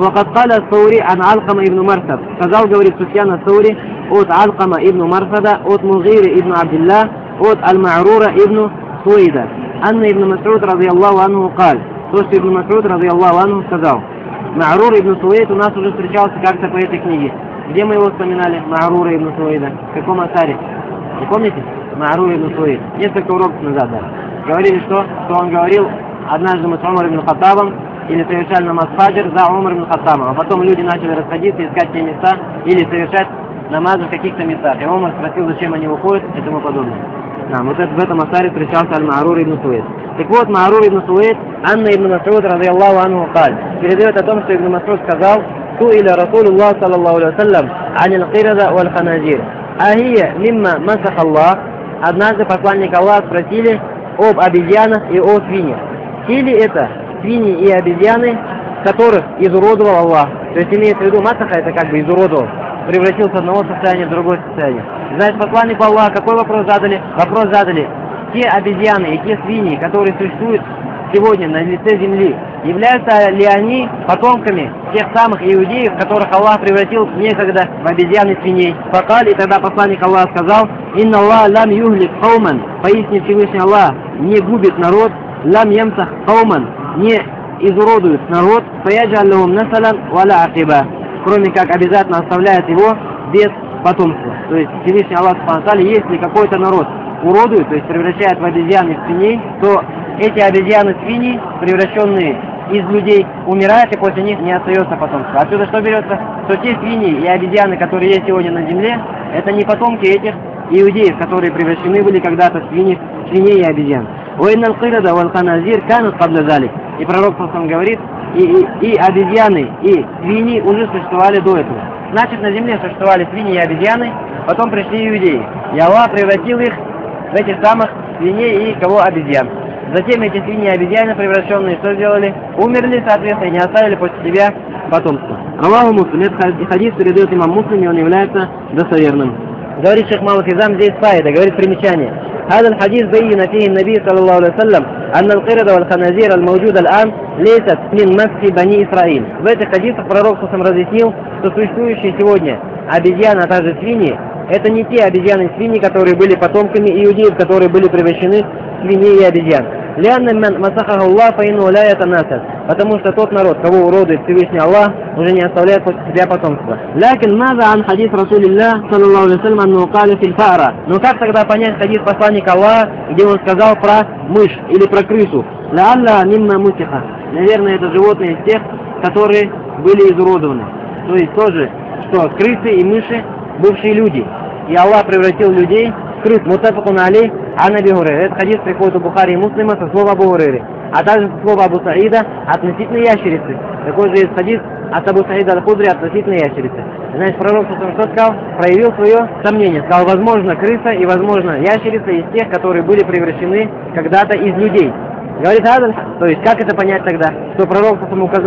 وقد قال الثوري عن علقمة ابن مرثد сказал говорит Суфьян الثوري от Алкама ибн Марсада от Мугиры ибн Абдилlah от Аль-Ма'рура ибн Суида أن ابن مسعود رضي الله عنه قال то, что Ибн Масуд, ради Аллаху анху, сказал Ма'рур ибн Суэйд у нас уже встречался как-то по этой книге. Где мы его вспоминали? Ма'рура ибн Суэйда. В каком асаре? Не помните? Ма'рур ибн Суэйд. Несколько уроков назад даже. Говорили, что, что он говорил однажды мы с Умар ибн Хаттабом или совершали намаз фаджр за Умар ибн Хаттабом. А потом люди начали расходиться, искать те места или совершать намазы в каких-то местах. И Умар спросил, зачем они уходят и тому подобное. Да, вот это, в этом асаре встречался Аль-Маарур ибн Суэйд. Так вот, Маарур ибн Суэйд, Анна ибн Масуд, ради Аллаху анху, каль, передает о том, что ибн Масуд сказал, سئل رسول الله صلى الله عليه وسلم عن القردة والخنازير أهي مما مسخ الله Однажды посланник Аллаха спросили об обезьянах и о свиньях. Или это свиньи и обезьяны, которых изуродовал Аллах. То есть имеется в виду Масаха, это как бы изуродовал, превратил с одного состояния в другое состояние. Значит, посланнику Аллаха какой вопрос задали? Вопрос задали, те обезьяны и те свиньи, которые существуют сегодня на лице земли, являются ли они потомками тех самых иудеев, которых Аллах превратил некогда в обезьян и свиней? Факаль, и тогда посланник Аллаха сказал, «Инна Аллах лам юглик хауман», поистине Всевышний Аллах не губит народ, лам ямсах хауман, не изуродует народ, фаяджаллахум насалан валя акиба, кроме как обязательно оставляет его без потомства. То есть Всевышний Аллах Субхану если какой-то народ уродует, то есть превращает в обезьян и свиней, то эти обезьяны-свиньи, превращенные из людей, умирают, и после них не остается потомства. Отсюда что берется? Что те свиньи и обезьяны, которые есть сегодня на земле, это не потомки этих иудеев, которые превращены были когда-то в свиньи, свиней и обезьян. وإن القردة والخنازير كانت قبل ذلك. И пророк сам говорит, и, и, и обезьяны, и свиньи уже существовали до этого. Значит, на земле существовали свиньи и обезьяны, потом пришли иудеи. И Аллах превратил их в этих самых свиней и кого обезьян. Затем эти свиньи и обезьяны, превращенные, что сделали? Умерли, соответственно, и не оставили после себя потомство. Аллаху Муслим, этот хадис передает имам Муслим, и он является достоверным. Говорит шейх Малак Изам, здесь файда, говорит примечание. هذا الحديث بين فيه النبي صلى الله عليه وسلم أن القردة والخنازير الموجودة الآن ليست من مسح بني إسرائيل. В этих хадисах пророк сам разъяснил, что существующие сегодня обезьяны, а также свиньи, это не те обезьяны и свиньи, которые были потомками иудеев, которые были превращены в свиней и обезьян. Лианна ман масахаха Аллах фаину ля ятанасад. Потому что тот народ, кого уродует Всевышний Аллах, уже не оставляет после себя потомства. Лякин маза ан хадис Расулилля, саллаллаху алейhi салям, анну кали фильфара. Но как тогда понять хадис посланника Аллаха, где он сказал про мышь или про крысу? Лаалла мимма мутиха. Наверное, это животные из тех, которые были изуродованы. То есть тоже, что крысы и мыши бывшие люди. И Аллах превратил людей в крыс. Мутафакун алей, а Наби Этот хадис приходит у Бухари и Муслима со слова Хурейры. А также со слова Абу Саида относительно ящерицы. Такой же есть хадис от Абу Саида Аль-Худри относительно ящерицы. Значит, пророк что сказал? Проявил свое сомнение. Сказал, возможно, крыса и, возможно, ящерица из тех, которые были превращены когда-то из людей. Говорит Адаль, то есть как это понять тогда? Что пророк,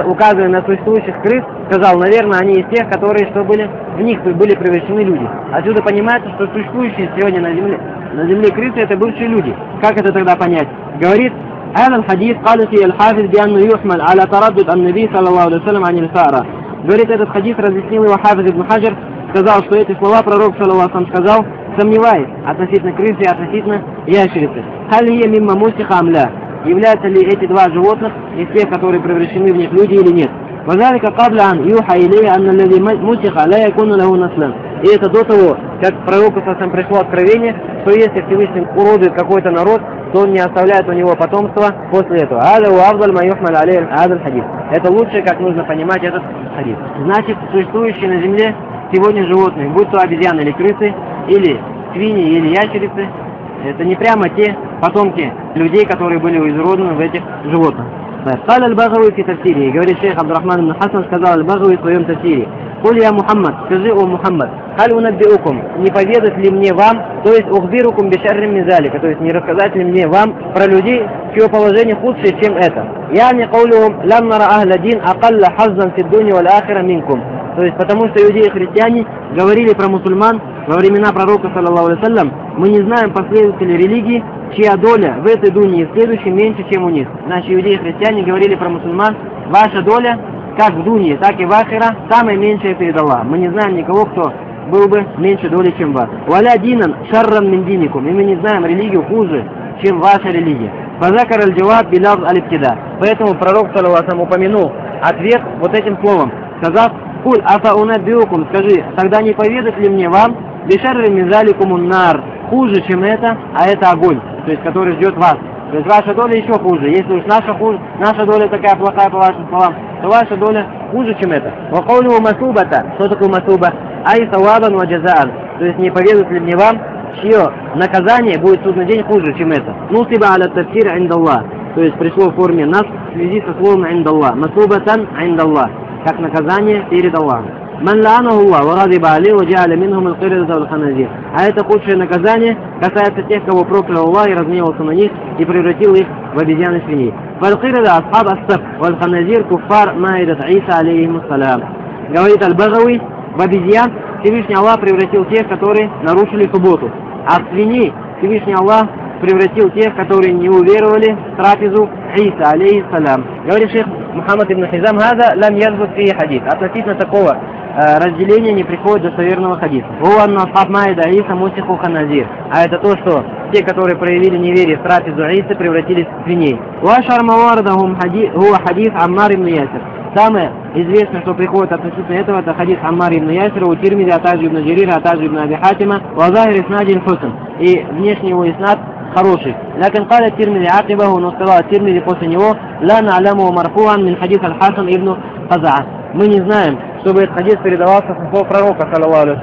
указывая на существующих крыс, сказал, наверное, они из тех, которые, что были, в них были превращены люди. Отсюда понимается, что существующие сегодня на земле, на земле крысы это бывшие люди. Как это тогда понять? Говорит, هذا الحديث قال فيه الحافظ بأنه يحمل على تردد النبي صلى الله عليه وسلم عن الفأرة. Говорит, этот хадис разъяснил его Хафиз ибн Хаджар, сказал, что эти слова пророк, саллаллаху сказал, сомневаясь относительно крысы и относительно ящерицы. Халия мимма мусиха амля являются ли эти два животных из тех, которые превращены в них люди или нет. وذلك قبل أن يوحى إليه أن الذي مسخ لا يكون له نسلا. И это до того, как пророку сам пришло откровение, что если Всевышний уродует какой-то народ, то он не оставляет у него потомства после этого. Это лучше, как нужно понимать этот хадис. Значит, существующие на земле сегодня животные, будь то обезьяны или крысы, или свиньи или ящерицы, это не прямо те потомки людей, которые были изуродованы в этих животных. قال البغوي في تفسيره говорит шейх Абдурахман ибн Хасан сказал البغوي в своем тafсире قل я Мухаммад, скажи о Мухаммад, халь унаббиукум, не поведать ли мне вам, то есть ухбирукум бешаррим мизалика, то есть не рассказать ли мне вам про людей, чье положение худшее, чем это. Я не каулюхум лам нара ахля дин акалла хаззан фи дуни валь ахира минкум. То есть потому что иудеи христиане говорили про мусульман во времена пророка, саллаллаху алейhi мы не знаем последователей религии, чья доля в этой дуне и в следующей меньше, чем у них. Значит, иудеи христиане говорили про мусульман, ваша доля как в Дунье, так и в Ахира, самое меньшее перед Аллахом. Мы не знаем никого, кто был бы меньше доли, чем вас. Валя динан шарран миндиникум. И мы не знаем религию хуже, чем ваша религия. Фазакар аль-джаваб билав аль Поэтому пророк, саллаху упомянул ответ вот этим словом, сказав, «Куль афа унабиукум», скажи, тогда не поведать ли мне вам, бешарри мизаликум нар, хуже, чем это, а это огонь, то есть который ждет вас. То есть ваша доля еще хуже. Если уж наша, хуже, наша доля такая плохая, по вашим словам, то ваша доля хуже, чем это. Вакаулю масубата. Что такое масуба? Ай савабан ваджазаан. То есть не поведут ли мне вам, чье наказание будет судный день хуже, чем это. Ну, тиба аля тафсир индаллах. То есть пришло в форме нас в связи со словом индаллах. Масубатан индаллах. Как наказание перед Аллахом. Ман лаанаху Аллах, варадиба али, ваджа'аля минхум аль-киридата вал-ханазир. А это худшее наказание касается тех, кого проклял Аллах и разгневался на них и превратил их в обезьян и свиней. Валь-кирида асхаб ас-саб, валь-ханазир куффар маидат Иса алейхим ассалям. Говорит Аль-Багави, в обезьян Всевышний Аллах превратил тех, которые нарушили субботу. А в свиней Всевышний Аллах превратил тех, которые не уверовали в трапезу Иса, алейхиссалям. Говорит шейх Мухаммад ибн Хизам, «Хаза лам язбут фи хадис». Относительно такого Э, разделение не приходит до достоверного хадиса. Вуан асхаб майда Иса мусиху ханазир. А это то, что те, которые проявили неверие в трапезу Иса, превратились в свиней. Уашар мавардахум хуа хадис Аммар ибн Ясир. Самое известное, что приходит относительно этого, это хадис Аммари ибн Ясира, у Тирмиди, а также ибн Джерира, а также ибн Аби Хатима, Вазахир Иснадин Хусен. И внешний его иснад хороший. Лакин каля Тирмиди Акибаху, но сказал Тирмиди после него, ла на'ляму марфуан мин хадис аль-Хасан ибн Хазаа. Мы не знаем, чтобы этот хадис передавался со слов пророка, саллаллаху алейхи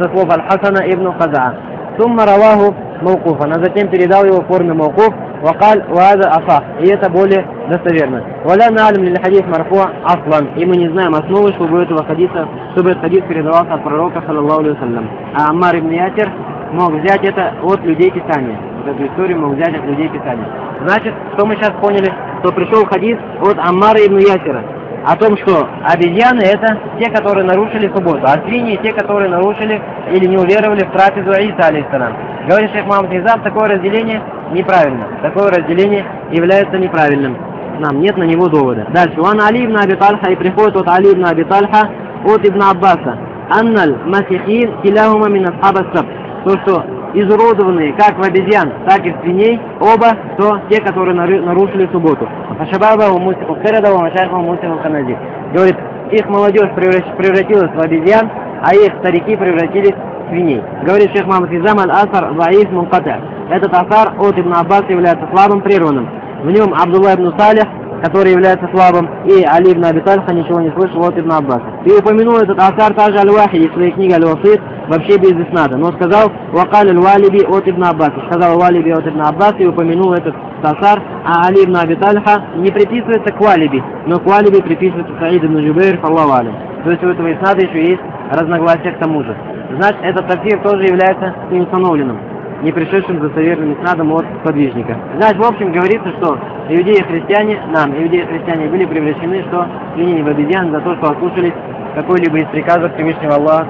со слов аль-Хасана ибн Хазаа. Сумма раваху маукуфан, а затем передал его в форме маукуф, вакаль ваада асах, и это более достоверно. Налим лиль хадис марфуа аслан, и мы не знаем основы, чтобы этого хадиса, чтобы этот хадис передавался от пророка, саллаллаху алейhi А Аммар ибн Ятер мог взять это от людей Писания. Вот эту историю мог взять от людей Писания. Значит, что мы сейчас поняли? Что пришел хадис от Аммара ибн Ятера о том, что обезьяны это те, которые нарушили субботу, а свиньи те, которые нарушили или не уверовали в трапезу Иса, алейхиссалам. Говорит шейх Мамад Низам, такое разделение неправильно. Такое разделение является неправильным. Нам нет на него довода. Дальше. Уан Али ибн Аби и приходит от Али ибн Аби от Ибн Аббаса. Анналь Масихин киляхума мин асхаба То, что изуродованные как в обезьян, так и в свиней, оба, то те, которые нарушили субботу. Ашабаба Мусиху Херадова, Машайху Мусиху Ханази. Говорит, их молодежь превратилась в обезьян, а их старики превратились в свиней. Говорит шейх Мамад Изам Аль-Асар Ваиф Мунката. Этот асар от Ибн Аббас является слабым прерванным. В нем Абдулла ибн Салих который является слабым, и Али ибн Аби Тальха ничего не слышал от Ибн Аббаса. И упомянул этот асар также Аль-Вахиди в своей книге Аль-Васид, вообще без иснада. Но сказал Вакаль Аль-Валиби от Ибн Аббаса. Сказал Валиби от Ибн Аббаса и упомянул этот асар, а Али ибн Аби Тальха не приписывается к Валиби, но к Валиби приписывается Саид ибн Жубейр, Аллаху Алим. То есть у этого иснада еще есть разногласия к тому же. Значит, этот тафсир тоже является неустановленным не пришедшим за достоверным снадом от подвижника. Значит, в общем, говорится, что иудеи и христиане, нам, иудеи и христиане, были превращены, что свиньи в обезьян за то, что ослушались какой-либо из приказов Всевышнего Аллаха,